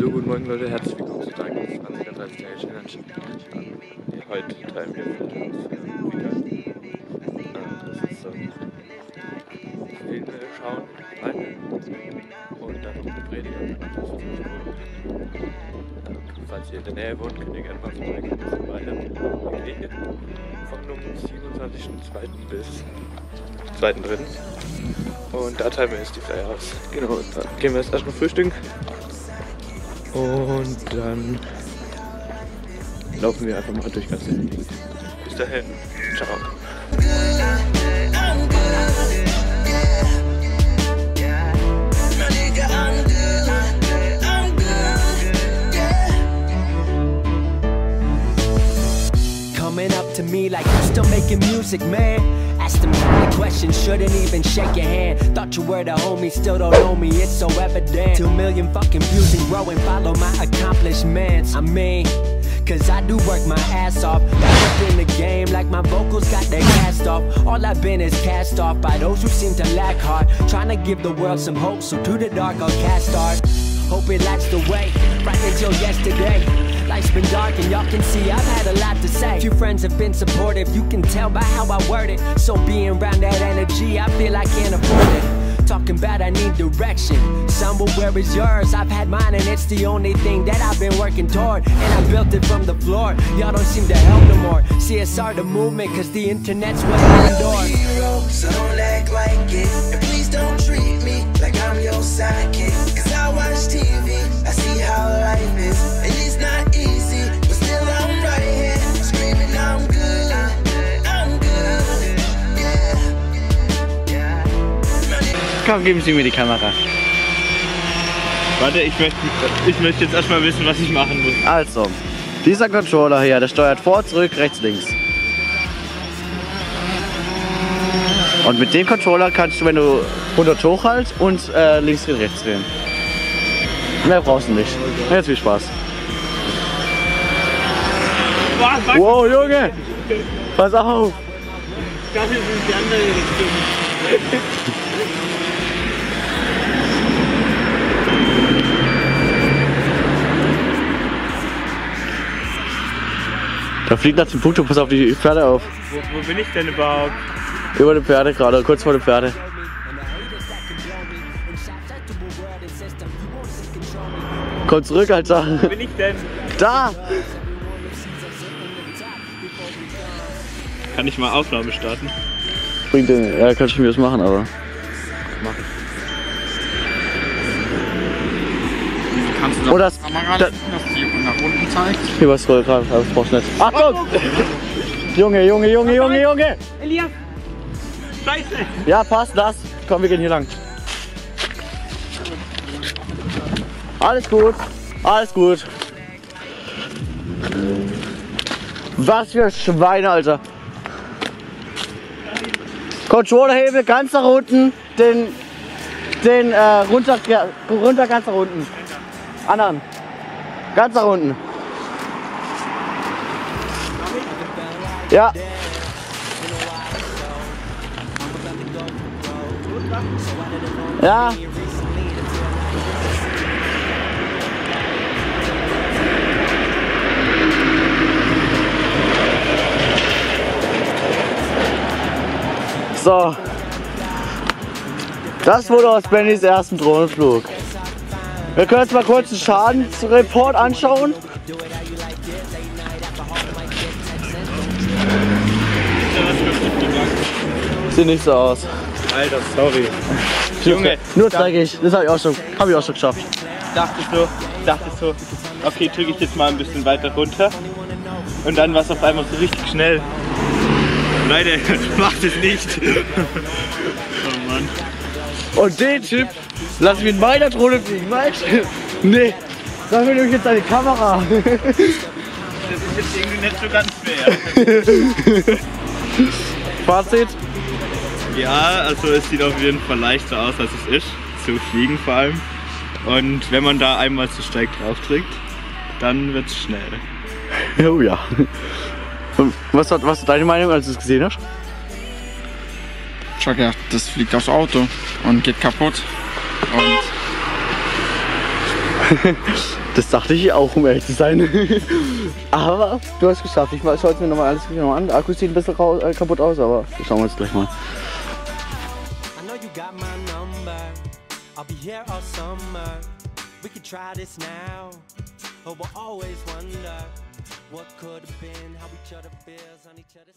So, guten Morgen Leute, herzlich willkommen zu Tages 20er 30 Tage Challenge. Ja, heute teilen wir Filter aus Rika. Das ist so Filme schauen, halten und dann noch eine cool. Ähm, Falls ihr in der Nähe wohnt, könnt ihr gerne mal vorbeikommen. Das ist weiter okay. Von dem 27.02. bis 2.3. Und da teilen wir jetzt die Flyer aus. Genau, dann gehen wir jetzt erstmal frühstücken. Und dann laufen wir einfach mal durch ganz den Gegend. Bis dahin. Ciao. Coming up to me like you still making music, man. Asked the question, shouldn't even shake your hand. Thought you were the homie, still don't know me, it's so evident. Two million fucking views and growing, follow my accomplishments. I mean, Cause I do work my ass off. Up in the game like my vocals got their cast off. All I've been is cast off by those who seem to lack heart. Trying to give the world some hope, so to the dark I'll cast art. Hope it lights the way, right until yesterday. Life's been dark and y'all can see I've had a lot to say. Few friends have been supportive, you can tell by how I word it. So being around that energy, I feel I can't afford it. Talking about I need direction. Somewhere where is yours? I've had mine and it's the only thing that I've been working toward. And I built it from the floor. Y'all don't seem to help no more. CSR the movement, cause the internet's what I'm adore. a hero, don't act like it. Komm, geben Sie mir die Kamera. Warte, ich möchte, ich möchte jetzt erstmal wissen, was ich machen muss. Also, dieser Controller hier, der steuert vor, zurück, rechts, links. Und mit dem Controller kannst du, wenn du 100 hoch halt und äh, links drehen, rechts drehen. Mehr brauchst du nicht. Jetzt viel Spaß. Wow, Junge! Pass auf! Das ist die andere Richtung. Da fliegt nach dem Punkto, pass auf die Pferde auf. Wo, wo bin ich denn überhaupt? Über die Pferde gerade, kurz vor den Pferde. Komm zurück, Alter. Wo bin ich denn? Da! Kann ich mal Aufnahme starten? Bringt den, ja, kannst du mir das machen, aber. Kannst du Oh, das das- Kamera da- dass die nach unten zeigt? Hier was scroll gerade, das brauchst du nicht. Achtung! Junge, Junge, Junge, Junge, Junge! Elias! Scheiße! Ja, passt das. Komm, wir gehen hier lang. Alles gut, alles gut. Was für Schweine, Alter. Controllerhebel ganz nach unten, den, den äh, runter, runter ganz nach unten. Anderen. Ganz nach unten. Ja. Ja. So. Das wurde aus Bennys ersten Drohnenflug. Wir können uns mal kurz einen Schadensreport anschauen. Sieht nicht so aus. Alter, sorry. Junge, Nur dreckig. Das habe ich auch schon, hab ich auch schon geschafft. dachte so, dachte so, okay, drücke ich jetzt mal ein bisschen weiter runter. Und dann war es auf einmal so richtig schnell. Leute, macht es nicht. oh Mann. Und den Typ lass ich mit meiner Drohne fliegen, weißt du? Nee. Sag mir doch jetzt deine Kamera. Das ist jetzt irgendwie nicht so ganz fair. Fazit? Ja, also es sieht auf jeden Fall leichter aus, als es ist. Zu fliegen vor allem. Und wenn man da einmal zu stark drauf drückt, dann wird es schnell. Oh ja. Und was, hat, was ist deine Meinung, als du es gesehen hast? Ich hab gedacht, das fliegt aufs Auto und geht kaputt. Und Das dachte ich auch, um ehrlich zu sein. aber du hast geschafft. Ich schaue es mir nochmal alles genau an. Der Akku sieht ein bisschen rau- äh, kaputt aus, aber schauen wir uns gleich mal. We'll always wonder what could have been, how each other feels on each other's.